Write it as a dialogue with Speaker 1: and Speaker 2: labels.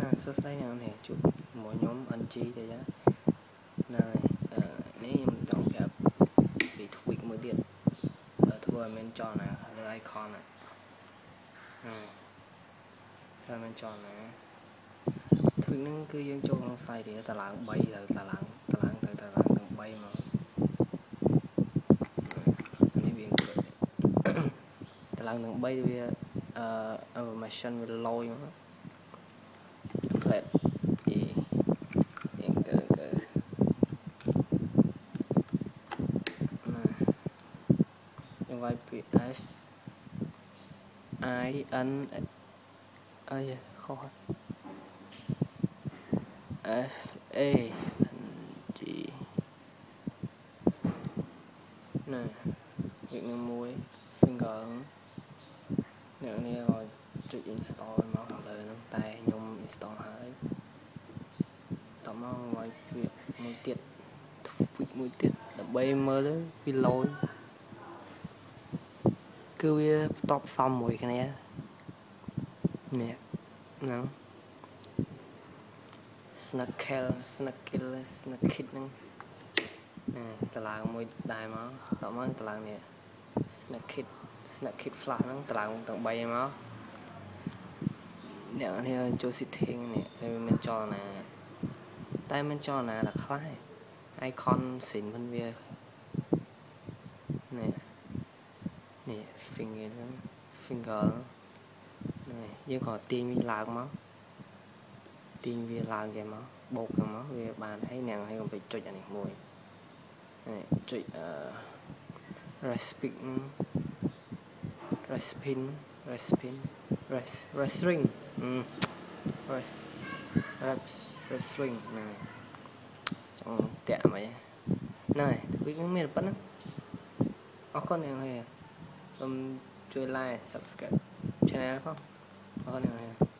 Speaker 1: ណាសួស្តីអ្នកនរជួបជាមួយខ្ញុំ NG ទេចាណាអឺនេះខ្ញុំចង់ប្រាប់ពី tweak មួយទៀតធ្វើឲ្យមានចលនាលើ icon ហ្នឹងធ្វើឲ្យមានចលនា tweak ហ្នឹងគឺយើងចូលក្នុង site ទេតឡើង3ទៅតឡើងតឡើងទៅតឡើងទាំង3មកនេះវាតឡើងទាំង3វាអឺ information វាលយមក lab thì em cứ, cứ. em quay PS ai anh ơi khó F E g, nè dựng nước muối finger. Nữa nè rồi trước install mà hoặc là nắm tay ឲ្យវាមួយទៀតវិចមួយទៀតដើម្បីមើលទៅវាលយគឺវាតបសំមួយគ្នានេះហ្នឹង snackle snackle snackit ហ្នឹងណាតឡើងមួយដែរមកតមកតឡើងនេះ snackit snackit flash ហ្នឹងតឡើងទាំង3មកអ្នកនេះចូល setting នេះតែមានចលនា តែមានចលនាដល់ខ្លះ icon សិនវិញវានេះនេះ finger ហ្នឹង finger នេះយើងក៏ទាញវាឡើងមកទាញវាឡើងគេមកបោកទៅមកវាបានហើយអ្នកហើយកុំពេចចុចអានេះមួយនេះចុចអឺ respect respin respin rest restring អឺ reps restring ហ្នឹងចង់តាក់មកហ្នឹងហើយវានឹងមានប៉ុណ្ណឹងអរគុណអ្នកនរសូមជួយ like subscribe channel ផងអរគុណអ្នកនរ